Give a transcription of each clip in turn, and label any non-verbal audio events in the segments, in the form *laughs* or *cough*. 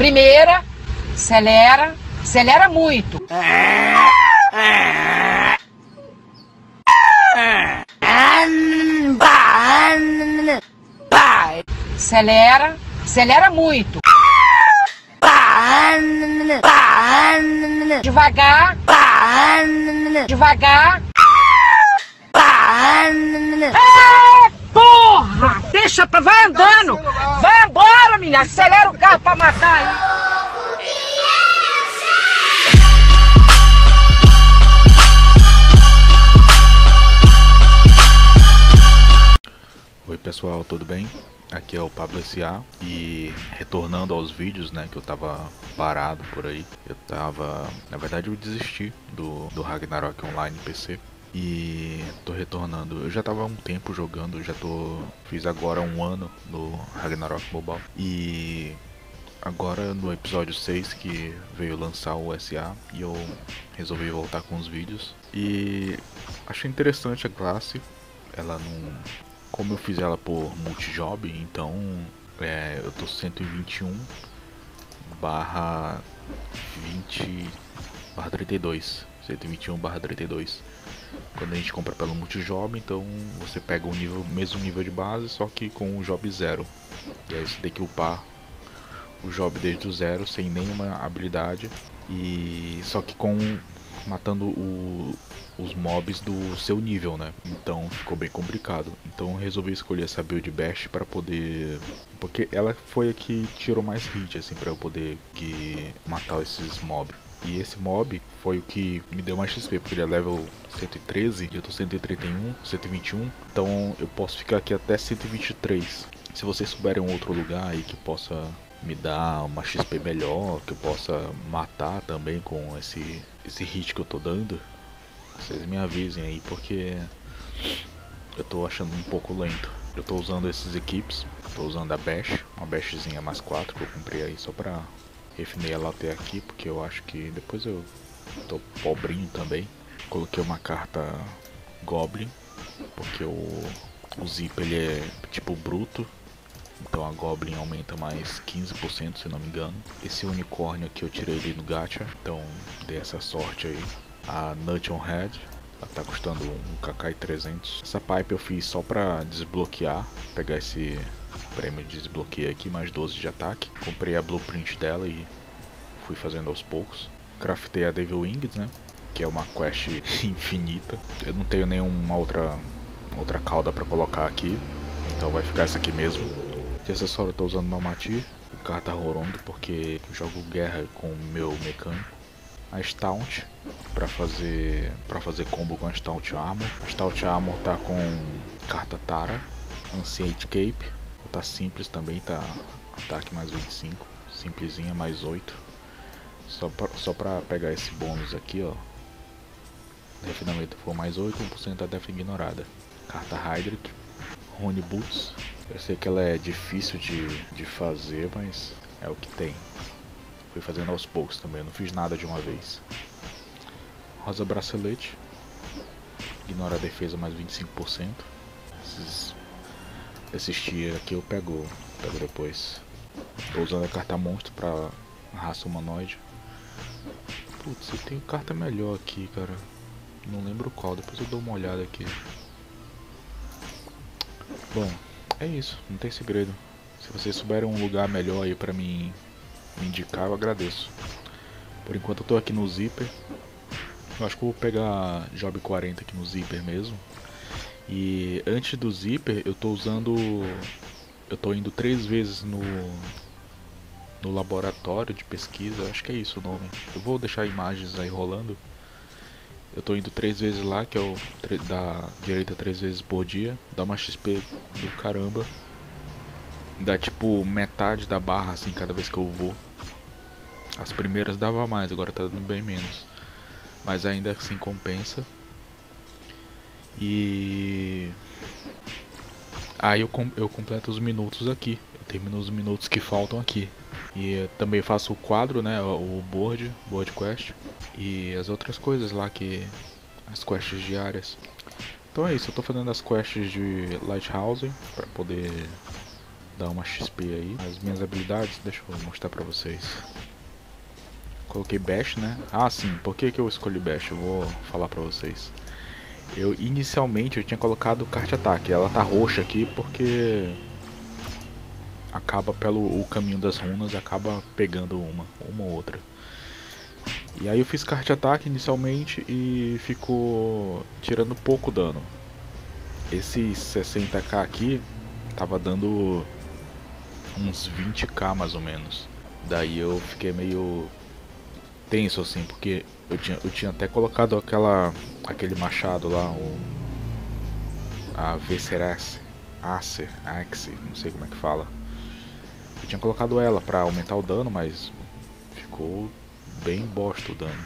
Primeira, acelera, acelera muito. Acelera, acelera muito. Devagar, devagar. É, porra! Deixa pra. Vai andando! Vai embora, menina! Acelera o carro pra matar aí! Oi pessoal, tudo bem? Aqui é o Pablo S.A. e retornando aos vídeos, né, que eu tava parado por aí. Eu tava, na verdade eu desisti do, do Ragnarok Online PC e tô retornando. Eu já tava há um tempo jogando, já tô fiz agora um ano no Ragnarok Mobile e agora no episódio 6 que veio lançar o SA e eu resolvi voltar com os vídeos e achei interessante a classe. Ela não como eu fiz ela por multijob, então é, eu tô 121 barra 20 barra 32. 121 barra 32. Quando a gente compra pelo multijob, então você pega o nível, mesmo nível de base, só que com o job zero. E aí você tem que upar o job desde o zero, sem nenhuma habilidade. E só que com matando o, os mobs do seu nível, né? Então ficou bem complicado. Então resolvi escolher essa build bash para poder, porque ela foi a que tirou mais hit assim para eu poder que matar esses mobs. E esse mob foi o que me deu mais XP, porque ele é level 113 e eu tô 131, 121. Então eu posso ficar aqui até 123. Se vocês souberem um outro lugar aí que possa me dar uma XP melhor, que eu possa matar também com esse, esse hit que eu tô dando, vocês me avisem aí, porque eu tô achando um pouco lento. Eu tô usando esses equipes, tô usando a Bash, uma Bashzinha mais 4 que eu comprei aí só pra refinar ela até aqui, porque eu acho que depois eu tô pobrinho também. Coloquei uma carta Goblin, porque o, o zip ele é tipo bruto, então a Goblin aumenta mais 15% se não me engano. Esse unicórnio aqui eu tirei ele no gacha, então dei essa sorte aí. A Nut on Head, ela tá custando um KK 300. Essa pipe eu fiz só pra desbloquear, pegar esse prêmio de desbloqueio aqui, mais 12 de ataque. Comprei a blueprint dela e fui fazendo aos poucos. Craftei a Devil Wings, né? Que é uma quest *laughs* infinita. Eu não tenho nenhuma outra, outra cauda pra colocar aqui, então vai ficar essa aqui mesmo. De acessório eu tô usando Mamati, o carta Horong porque eu jogo guerra com o meu mecânico. A Stout para fazer para fazer combo com a Stout Armor. A Stout Armor tá com carta Tara, Ancient Cape, tá simples também, tá ataque mais 25, simplesinha mais 8. Só pra, só pra pegar esse bônus aqui, ó. Refinamento for mais 8, 1% da def ignorada. Carta Hydric, Rune Boots, eu sei que ela é difícil de, de fazer, mas é o que tem. Fui fazendo aos poucos também, não fiz nada de uma vez. Rosa Bracelete. Ignora a defesa mais 25%. Esses, esses tier aqui eu pego, pego depois. Tô usando a carta monstro pra raça humanoide. Putz, eu tenho carta melhor aqui, cara. Não lembro qual, depois eu dou uma olhada aqui. Bom, é isso, não tem segredo. Se vocês souberem um lugar melhor aí pra mim me indicar, eu agradeço. Por enquanto eu tô aqui no Zipper. Eu acho que eu vou pegar Job 40 aqui no Zipper mesmo. E antes do Zipper eu tô usando. Eu tô indo três vezes no. No laboratório de pesquisa, acho que é isso o nome. Eu vou deixar imagens aí rolando. Eu tô indo três vezes lá, que é o da direita três vezes por dia. Dá uma XP do caramba. Dá tipo metade da barra assim cada vez que eu vou. As primeiras dava mais, agora tá dando bem menos. Mas ainda assim compensa. E aí eu, eu completo os minutos aqui. Eu termino os minutos que faltam aqui. E também faço o quadro, né? O board, board quest. E as outras coisas lá que. As quests diárias. Então é isso, eu tô fazendo as quests de Lighthouse para poder dar uma XP aí. As minhas habilidades, deixa eu mostrar pra vocês. Coloquei Bash, né? Ah, sim. Por que, que eu escolhi Bash? Eu vou falar pra vocês. Eu, inicialmente, eu tinha colocado Kart Ataque. Ela tá roxa aqui porque... Acaba pelo caminho das runas, acaba pegando uma, uma ou outra. E aí eu fiz Kart Ataque inicialmente e ficou tirando pouco dano. Esse 60k aqui tava dando uns 20k mais ou menos. Daí eu fiquei meio tenso assim, porque eu tinha, eu tinha até colocado aquela aquele machado lá, o a Veceras Acer, Axe, não sei como é que fala. Eu tinha colocado ela pra aumentar o dano, mas ficou bem bosta o dano.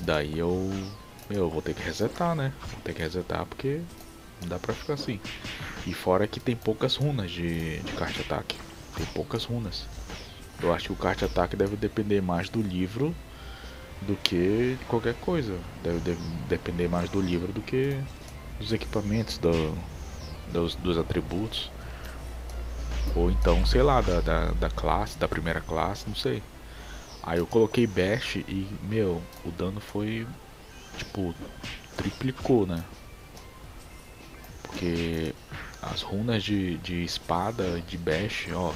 Daí eu, eu vou ter que resetar, né? Vou ter que resetar porque não dá pra ficar assim. E fora que tem poucas runas de, de kart ataque. Tem poucas runas. Eu acho que o kart ataque deve depender mais do livro do que de qualquer coisa. Deve, deve depender mais do livro do que dos equipamentos, do, dos, dos atributos. Ou então, sei lá, da, da, da classe, da primeira classe, não sei. Aí eu coloquei Bash e, meu, o dano foi, tipo, triplicou, né? Porque as runas de, de espada, de Bash, ó,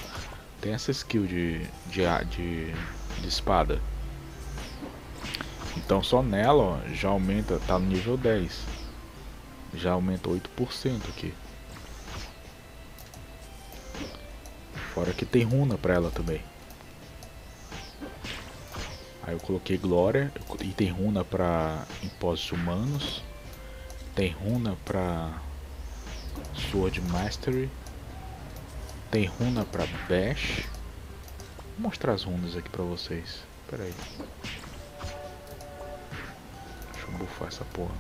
tem essa skill de, de, de, de espada. Então só nela, ó, já aumenta, tá no nível 10. Já aumenta 8% aqui. Fora que tem runa pra ela também. Aí eu coloquei Glória e tem runa pra impostos humanos. Tem runa pra Sword Mastery. Tem runa pra Bash. Vou mostrar as runas aqui pra vocês. Pera aí. Deixa eu bufar essa porra.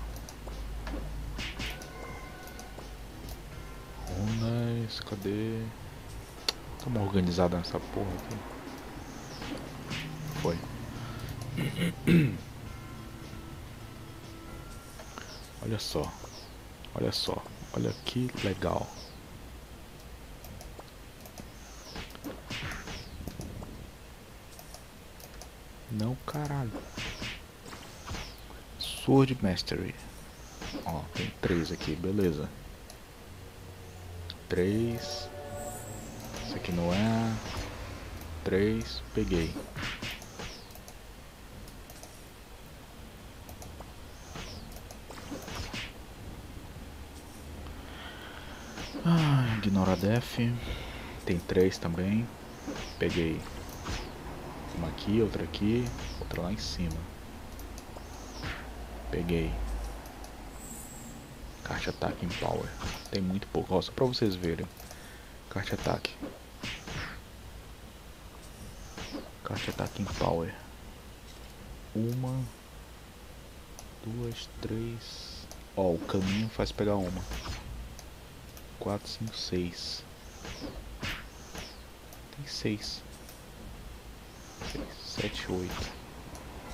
Runas, cadê? Tá uma organizada nessa porra aqui. Foi. *clears throat* Olha só. Olha só. Olha que legal. Não, caralho. Sword Mastery. Ó, tem três aqui, beleza. Três. Não é. Três. Peguei. Ah, ignora def. Tem três também. Peguei uma aqui, outra aqui, outra lá em cima. Peguei. Caixa ataque em power. Tem muito pouco, ó, só pra vocês verem. Caixa ataque. Caixa ataque em power. Uma, duas, três. Ó, o caminho faz pegar uma. 4, 5, 6. Tem 6. 6, 7, 8.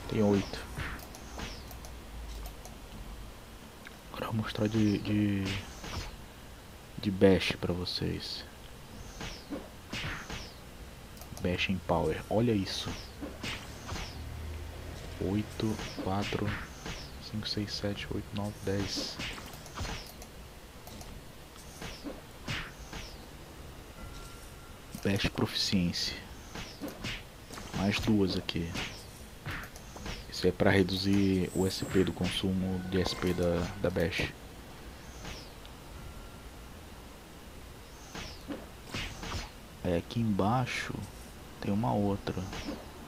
Tem 8. Agora vou mostrar de, de, de Bash pra vocês. Bash em Power. Olha isso. 8, 4, 5, 6, 7, 8, 9, 10. Bash Proficiência. Mais duas aqui. Isso é para reduzir o SP do consumo de SP da, da Bash. É, aqui embaixo tem uma outra.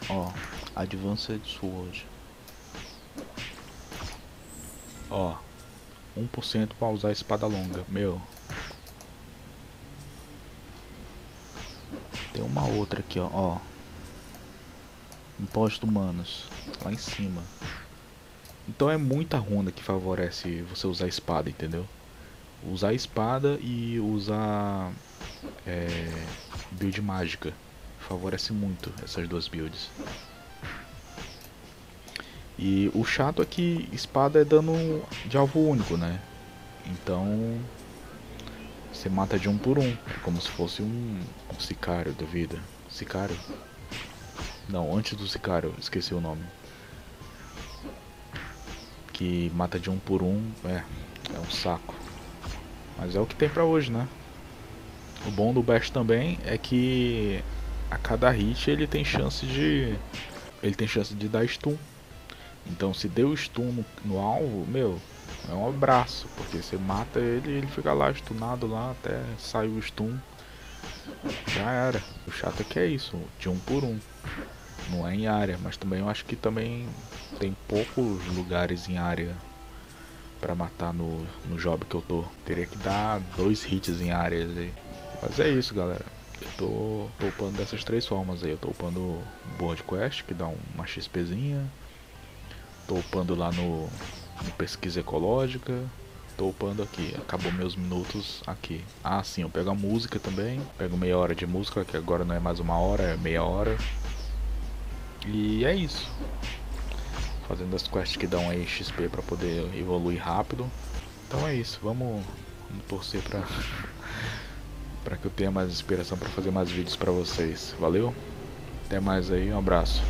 Ó, Advanced Sword. Ó, 1% para usar espada longa. Meu, Tem uma outra aqui, ó. ó. Impostos humanos. Lá em cima. Então é muita runa que favorece você usar espada, entendeu? Usar espada e usar é, build mágica. Favorece muito essas duas builds. E o chato é que espada é dano de alvo único, né? Então você mata de um por um, como se fosse um, um sicário da vida. Sicário? Não, antes do sicário, esqueci o nome. Que mata de um por um, é, é um saco. Mas é o que tem pra hoje, né? O bom do Bash também é que a cada hit ele tem chance de. Ele tem chance de dar stun. Então se deu stun no, no alvo, meu, é um abraço, porque você mata ele e ele fica lá stunado lá até sair o stun. Já era. O chato é que é isso, de um por um. Não é em área, mas também eu acho que também tem poucos lugares em área para matar no, no job que eu tô. Teria que dar dois hits em áreas aí. Mas é isso, galera. Eu tô, tô upando dessas três formas aí. Eu tô upando Board Quest, que dá uma XPzinha. Tô upando lá no, no Pesquisa Ecológica. Tô upando aqui. Acabou meus minutos aqui. Ah, sim, eu pego a música também. Pego meia hora de música, que agora não é mais uma hora, é meia hora. E é isso. Fazendo as quests que dão aí XP pra poder evoluir rápido. Então é isso. Vamos, vamos torcer pra para que eu tenha mais inspiração para fazer mais vídeos para vocês. Valeu? Até mais aí, um abraço.